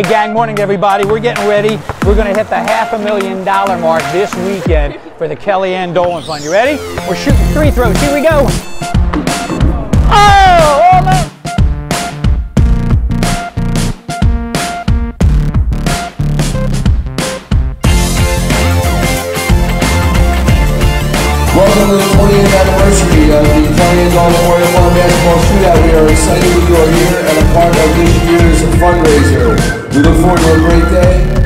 Hey, gang, morning, everybody. We're getting ready. We're going to hit the half a million dollar mark this weekend for the Kelly Anne Dolan Fund. You ready? We're shooting three throws. Here we go. Oh. Welcome to the 20th anniversary of the Kelly Anne Dolan Memorial Fund Basketball Shootout. We are excited that you are here and a part of this year's fundraiser. We look forward to a great day.